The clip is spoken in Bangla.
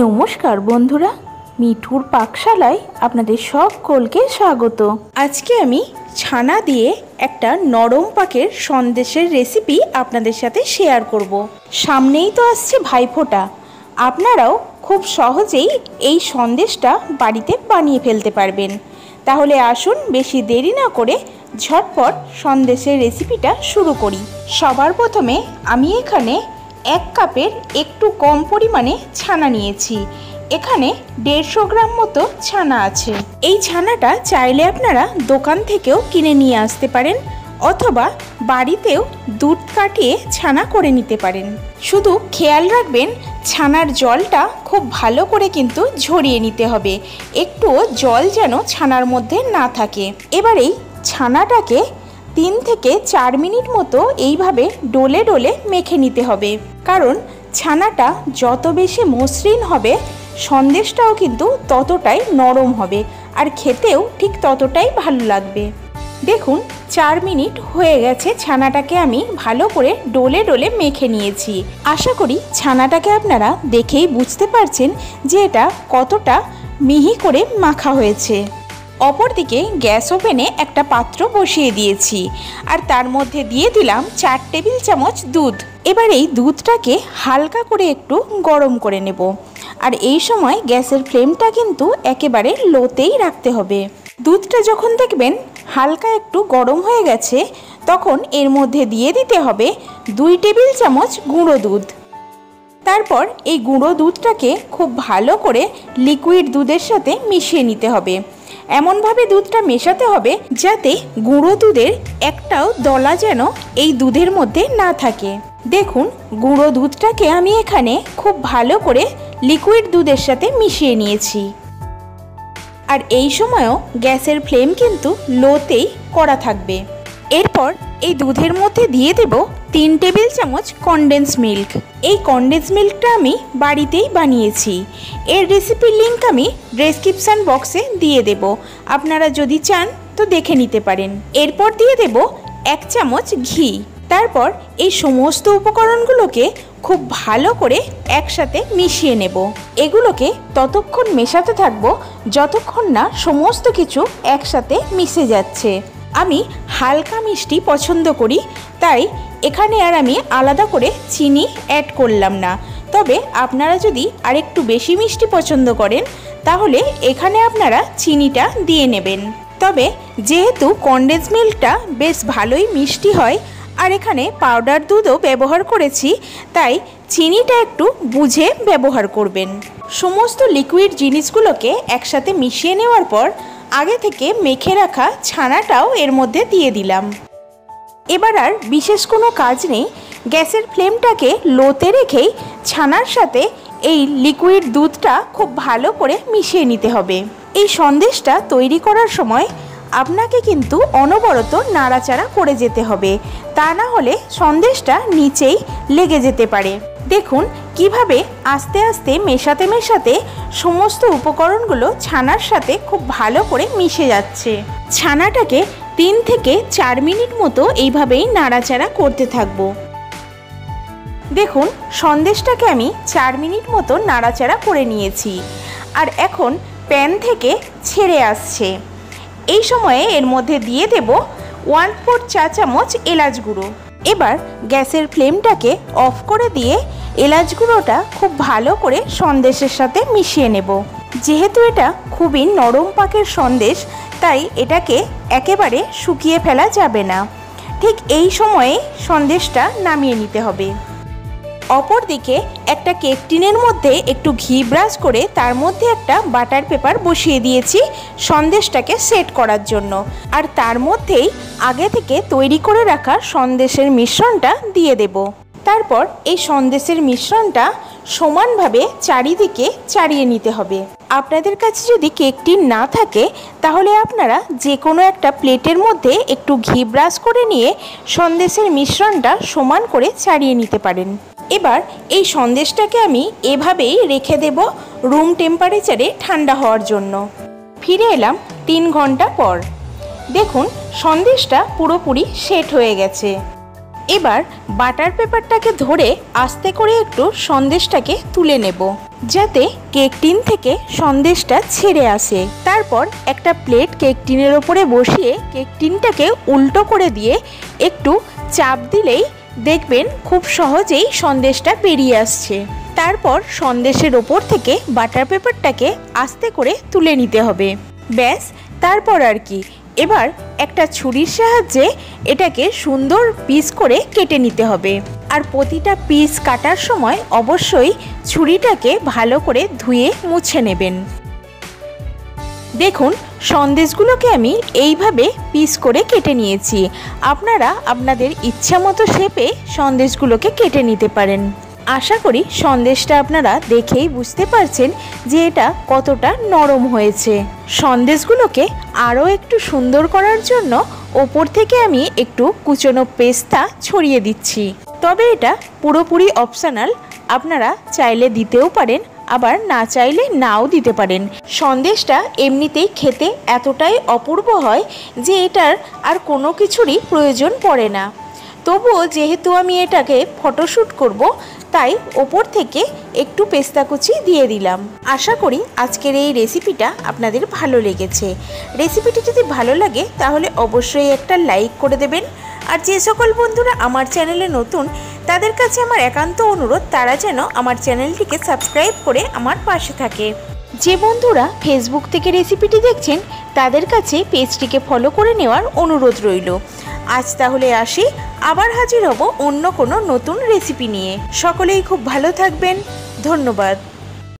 নমস্কার বন্ধুরা, মিঠুর পাকশালায় আপনাদের সকলকে স্বাগত। আজকে আমি ছানা দিয়ে একটা নরম পাকের সন্দেশের রেসিপি আপনাদের সাথে শেয়ার করব। সামনেই তো আসছে ভাইফোঁটা। আপনারাও খুব সহজেই এই সন্দেশটা বাড়িতে বানিয়ে ফেলতে পারবেন। তাহলে আসুন বেশি দেরি না করে ঝটপট সন্দেশের রেসিপিটা শুরু করি। সবার প্রথমে আমি এখানে এক কাপের একটু কম পরিমাণে ছানা নিয়েছি। এখানে দেড়শো গ্রাম মতো ছানা আছে। এই ছানাটা চাইলে আপনারা দোকান থেকেও কিনে নিয়ে আসতে পারেন অথবা বাড়িতেও দুধ কাটিয়ে ছানা করে নিতে পারেন। শুধু খেয়াল রাখবেন, ছানার জলটা খুব ভালো করে কিন্তু ঝরিয়ে নিতে হবে। একটুও জল যেন ছানার মধ্যে না থাকে। এবারেই ছানাটাকে তিন থেকে চার মিনিট মতো এইভাবে ডোলে ডোলে মেখে নিতে হবে। কারণ ছানাটা যত বেশি মসৃণ হবে, সন্দেশটাও কিন্তু ততটাই নরম হবে আর খেতেও ঠিক ততটাই ভালো লাগবে। দেখুন, চার মিনিট হয়ে গেছে ছানাটাকে আমি ভালো করে ডোলে ডোলে মেখে নিয়েছি। আশা করি ছানাটাকে আপনারা দেখেই বুঝতে পারছেন যে এটা কতটা মিহি করে মাখা হয়েছে। অপরদিকে গ্যাস ওভেনে একটা পাত্র বসিয়ে দিয়েছি আর তার মধ্যে দিয়ে দিলাম চার টেবিল চামচ দুধ। এবার এই দুধটাকে হালকা করে একটু গরম করে নেব। আর এই সময় গ্যাসের ফ্লেমটা কিন্তু একেবারে লোতেই রাখতে হবে। দুধটা যখন দেখবেন হালকা একটু গরম হয়ে গেছে, তখন এর মধ্যে দিয়ে দিতে হবে দুই টেবিল চামচ গুঁড়ো দুধ। তারপর এই গুঁড়ো দুধটাকে খুব ভালো করে লিকুইড দুধের সাথে মিশিয়ে নিতে হবে। এমনভাবে দুধটা মেশাতে হবে যাতে গুঁড়ো দুধের একটাও দলা যেন এই দুধের মধ্যে না থাকে। দেখুন, গুঁড়ো দুধটাকে আমি এখানে খুব ভালো করে লিকুইড দুধের সাথে মিশিয়ে নিয়েছি। আর এই সময়ও গ্যাসের ফ্লেম কিন্তু লোতেই করা থাকবে। এরপর এই দুধের মধ্যে দিয়ে দেব তিন টেবিল চামচ কনডেন্স মিল্ক এই কনডেন্স মিল্কটা আমি বাড়িতেই বানিয়েছি। এর রেসিপির লিঙ্ক আমি ডেসক্রিপশান বক্সে দিয়ে দেব। আপনারা যদি চান, তো দেখে নিতে পারেন। এরপর দিয়ে দেব এক চামচ ঘি। তারপর এই সমস্ত উপকরণগুলোকে খুব ভালো করে একসাথে মিশিয়ে নেব। এগুলোকে ততক্ষণ মেশাতে থাকব যতক্ষণ না সমস্ত কিছু একসাথে মিশে যাচ্ছে। আমি হালকা মিষ্টি পছন্দ করি, তাই এখানে আর আমি আলাদা করে চিনি অ্যাড করলাম না। তবে আপনারা যদি আরেকটু বেশি মিষ্টি পছন্দ করেন, তাহলে এখানে আপনারা চিনিটা দিয়ে নেবেন। তবে যেহেতু কন্ডেন্স মিল্কটা বেশ ভালোই মিষ্টি হয়, আর এখানে পাউডার দুধও ব্যবহার করেছি, তাই চিনিটা একটু বুঝে ব্যবহার করবেন। সমস্ত লিকুইড জিনিসগুলোকে একসাথে মিশিয়ে নেওয়ার পর আগে থেকে মেখে রাখা ছানাটাও এর মধ্যে দিয়ে দিলাম। এবার আর বিশেষ কোনো কাজ নেই। গ্যাসের ফ্লেমটাকে লোতে রেখেই ছানার সাথে এই লিকুইড দুধটা খুব ভালো করে মিশিয়ে নিতে হবে। এই সন্দেশটা তৈরি করার সময় আপনাকে কিন্তু অনবরত নাড়াচাড়া করে যেতে হবে। তা না হলে সন্দেশটা নিচেই লেগে যেতে পারে। দেখুন কীভাবে আস্তে আস্তে মেশাতে মেশাতে সমস্ত উপকরণগুলো ছানার সাথে খুব ভালো করে মিশে যাচ্ছে। ছানাটাকে তিন থেকে চার মিনিট মতো এইভাবেই নাড়াচাড়া করতে থাকব। দেখুন, সন্দেশটাকে আমি চার মিনিট মতো নাড়াচাড়া করে নিয়েছি। আর এখন প্যান থেকে ছেড়ে আসছে। এই সময়ে এর মধ্যে দিয়ে দেব ওয়ান ফোর চা চামচ এলাচ গুঁড়ো। এবার গ্যাসের ফ্লেমটাকে অফ করে দিয়ে এলাচ গুঁড়োটা খুব ভালো করে সন্দেশের সাথে মিশিয়ে নেব। যেহেতু এটা খুবই নরম পাকের সন্দেশ, তাই এটাকে একেবারে শুকিয়ে ফেলা যাবে না। ঠিক এই সময়ে সন্দেশটা নামিয়ে নিতে হবে। অপরদিকে একটা কেক টিনের মধ্যে একটু ঘি ব্রাশ করে তার মধ্যে একটা বাটার পেপার বসিয়ে দিয়েছি সন্দেশটাকে সেট করার জন্য। আর তার মধ্যেই আগে থেকে তৈরি করে রাখা সন্দেশের মিশ্রণটা দিয়ে দেব। তারপর এই সন্দেশের মিশ্রণটা সমানভাবে চারিদিকে চাড়িয়ে নিতে হবে। আপনাদের কাছে যদি কেকটি না থাকে, তাহলে আপনারা যে কোনো একটা প্লেটের মধ্যে একটু ঘি ব্রাশ করে নিয়ে সন্দেশের মিশ্রণটা সমান করে ছাড়িয়ে নিতে পারেন। এবার এই সন্দেশটাকে আমি এভাবেই রেখে দেব রুম টেম্পারেচারে ঠান্ডা হওয়ার জন্য। ফিরে এলাম তিন ঘণ্টা পর। দেখুন, সন্দেশটা পুরোপুরি সেট হয়ে গেছে। এবার বাটার পেপারটাকে ধরে আস্তে করে একটু সন্দেশটাকে তুলে নেব, যাতে কেক টিন থেকে সন্দেশটা ছেড়ে আসে। তারপর একটা প্লেট কেক টিনের ওপরে বসিয়ে কেক টিনটাকে উল্টো করে দিয়ে একটু চাপ দিলেই দেখবেন খুব সহজেই সন্দেশটা বেরিয়ে আসছে। তারপর সন্দেশের ওপর থেকে বাটার পেপারটাকে আস্তে করে তুলে নিতে হবে। ব্যাস, তারপর আর কি। এবার একটা ছুরির সাহায্যে এটাকে সুন্দর পিস করে কেটে নিতে হবে। আর প্রতিটা পিস কাটার সময় অবশ্যই ছুরিটাকে ভালো করে ধুয়ে মুছে নেবেন। দেখুন, সন্দেশগুলোকে আমি এইভাবে পিস করে কেটে নিয়েছি। আপনারা আপনাদের ইচ্ছা মতো শেপে সন্দেশগুলোকে কেটে নিতে পারেন। আশা করি সন্দেশটা আপনারা দেখেই বুঝতে পারছেন যে এটা কতটা নরম হয়েছে। সন্দেশগুলোকে আরও একটু সুন্দর করার জন্য ওপর থেকে আমি একটু কুচনো পেস্তা ছড়িয়ে দিচ্ছি। তবে এটা পুরোপুরি অপশনাল, আপনারা চাইলে দিতেও পারেন, আবার না চাইলে নাও দিতে পারেন। সন্দেশটা এমনিতেই খেতে এতটাই অপূর্ব হয় যে এটার আর কোনো কিছুরই প্রয়োজন পড়ে না। তবুও যেহেতু আমি এটাকে ফটোশ্যুট করব তাই ওপর থেকে একটু পেস্তা কুচি দিয়ে দিলাম। আশা করি আজকের এই রেসিপিটা আপনাদের ভালো লেগেছে। রেসিপিটি যদি ভালো লাগে, তাহলে অবশ্যই একটা লাইক করে দেবেন। আর যে সকল বন্ধুরা আমার চ্যানেলে নতুন, তাদের কাছে আমার একান্ত অনুরোধ, তারা যেন আমার চ্যানেলটিকে সাবস্ক্রাইব করে আমার পাশে থাকে। যে বন্ধুরা ফেসবুক থেকে রেসিপিটি দেখছেন, তাদের কাছে পেজটিকে ফলো করে নেওয়ার অনুরোধ রইল। আজ তাহলে আসি, আবার হাজির হব অন্য কোনো নতুন রেসিপি নিয়ে। সকলেই খুব ভালো থাকবেন। ধন্যবাদ।